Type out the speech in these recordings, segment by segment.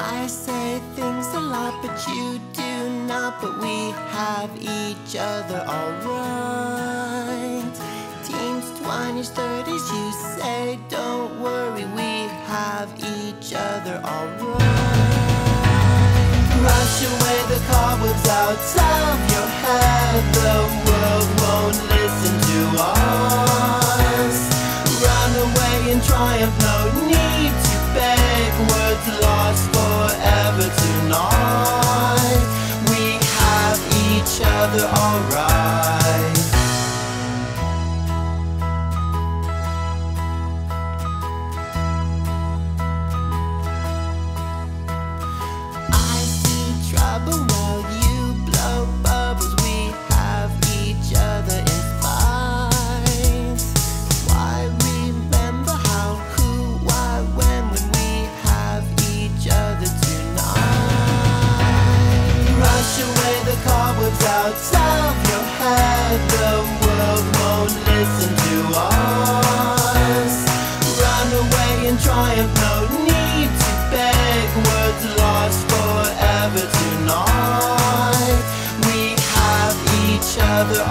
I say things a lot, but you do not. But we have each other, alright. Teens, 20s, 30s, you say, don't worry, we have each other, alright. Brush away the cobwebs out of your head, the world won't listen to us. Run away in triumph, no need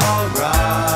alright.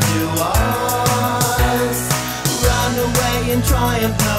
to us. Run away and try and. Pass.